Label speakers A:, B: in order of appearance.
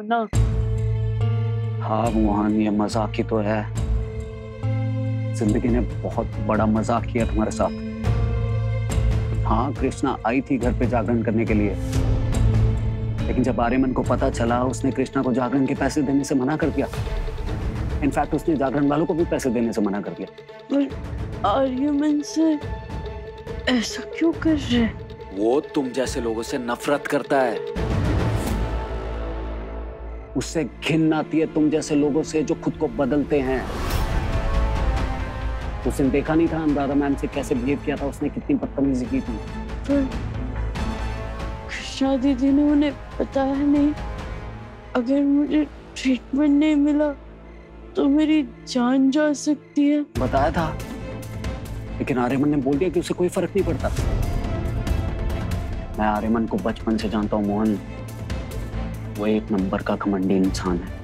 A: हो ना
B: हाँ मोहन ये मज़ाक ही तो है। ज़िंदगी ने बहुत बड़ा मज़ाक किया तुम्हारे साथ। हाँ कृष्णा आई थी घर पे जागरण करने के लिए। लेकिन जब आर्यमन को पता चला उसने कृष्णा को जागरण के पैसे देने से मना कर दिया। इनफैक्ट उसने जागरण वालों को भी पैसे देने से मना कर दिया।
A: पर आर्यमन से ऐसा क्यों कर रहे
B: वो तुम जैसे लोगों से नफरत करता है। उससे घिन आती है तुम जैसे लोगों से जो खुद को बदलते हैं। उसने देखा नहीं था अनुराधा मैम से कैसे बिहेव किया था उसने कितनी बदतमीजी की थी।
A: कृष्णा दीदी ने उन्हें बताया नहीं। अगर मुझे ट्रीटमेंट नहीं मिला तो मेरी जान जा सकती है।
B: बताया था। लेकिन आर्यमन ने बोल दिया कि उसे कोई फ़र्क नहीं पड़ता। मैं आर्यमन को बचपन से जानता हूँ मोहन। वो एक नंबर का घमंडी इंसान है।